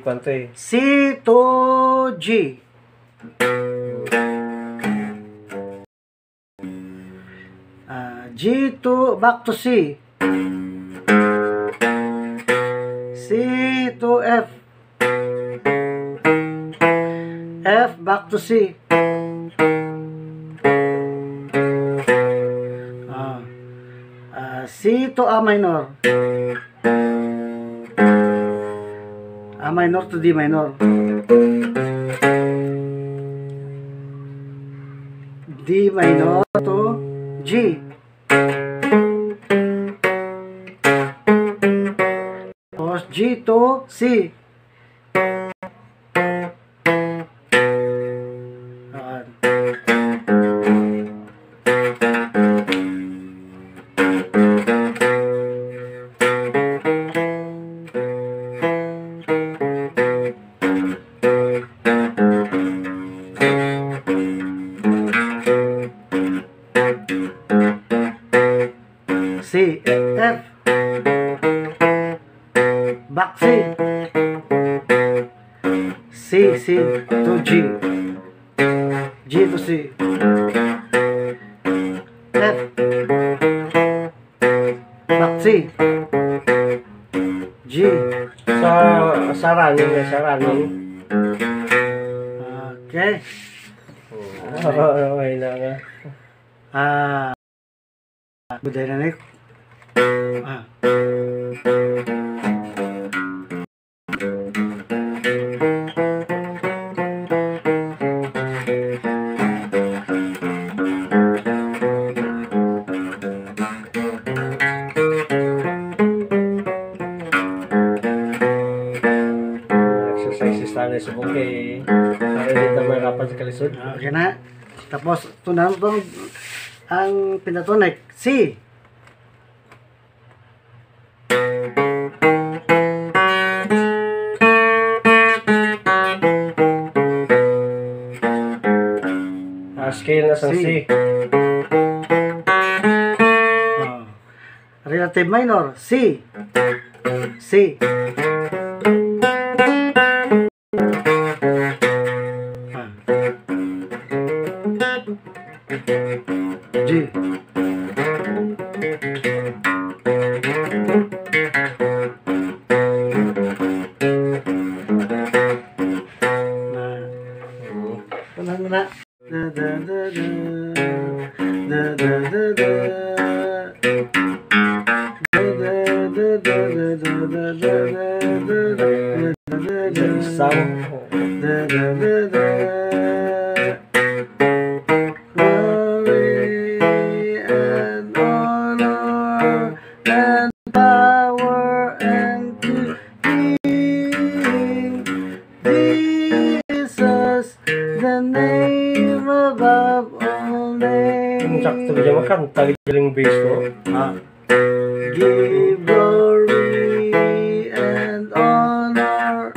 Quanto eh? C to G. Ah, G to back to C. C to F. F back to C. Ah, ah, C to A minor. A minor to D minor. D minor to G. Tapos G to C. C, C, C, do D, D do C, F, na C, G, só, só pra mim, só pra mim. Ok? Oh, wait, no, no. Ah, budaya na Ah. Exercises tayo sa bukay. Para hindi na mahirapan sa kalisod. okay na, tapos tunan to ang pentatonic, C, Ah, scale na sa C. C. Oh. Relative minor, C. C. Glory and honor and power names. Sakto ba dyan makanta? Galing bass to. Ah. Give glory and honor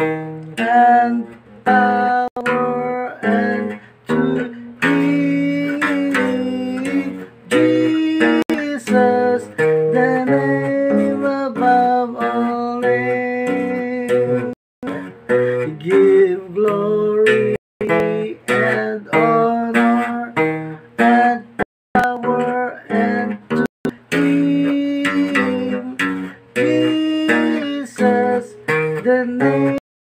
and power and to Jesus, the name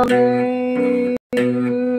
Amen.